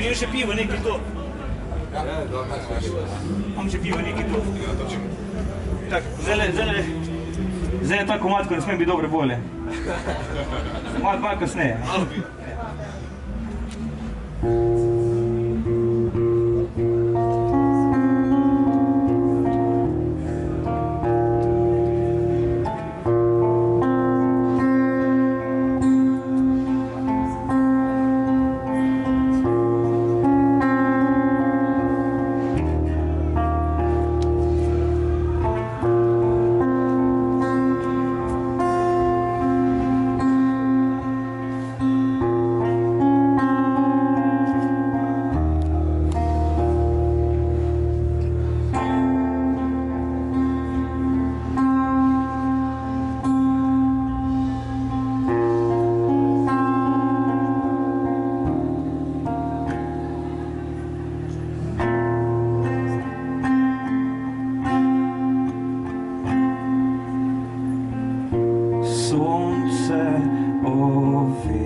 Imam še pivo, nekaj to. Imam še pivo, nekaj to. Tak, zdaj, zdaj, zdaj je ta komad, ko ne smem biti dobre volje. Malo, malo kasneje. Sonce сонце овіне.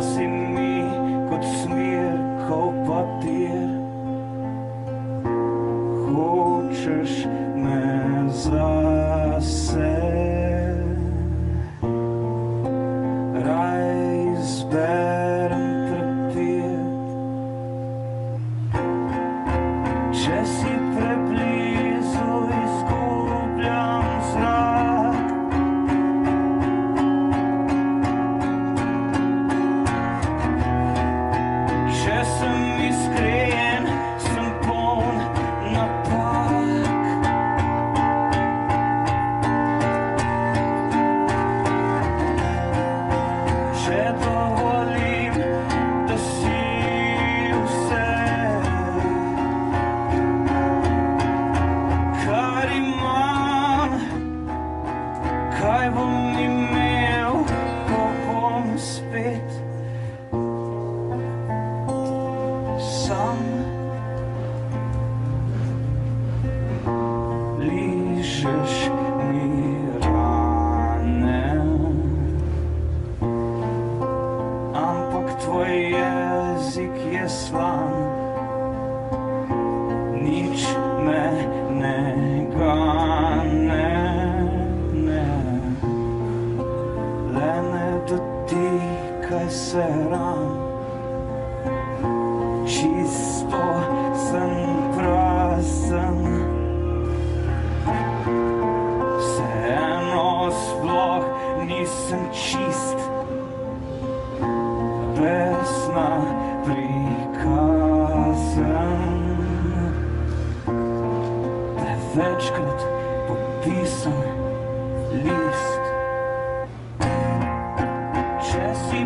Si mi kot smirkov papir Hočeš me zase? Raj izberem Ližeš mi rane, ampak tvoj jezik je slan nič me ne gane, ne. Le ne dotikaj se ran, čisto sem večkrat popisan list. Če si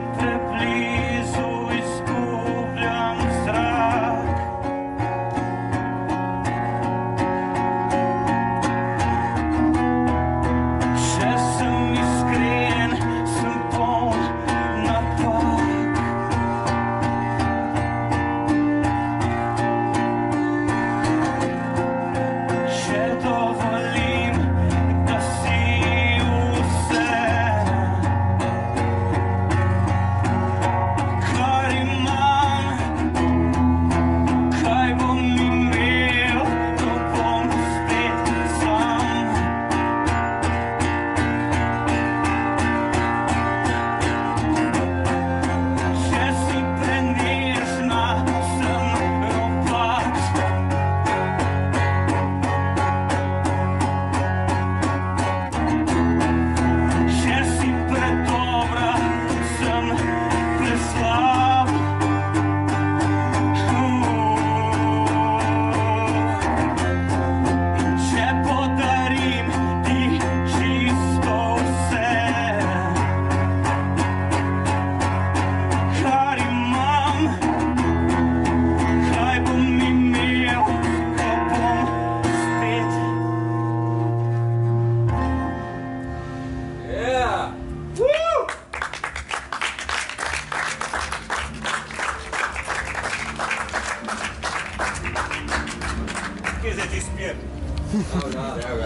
again. oh, no,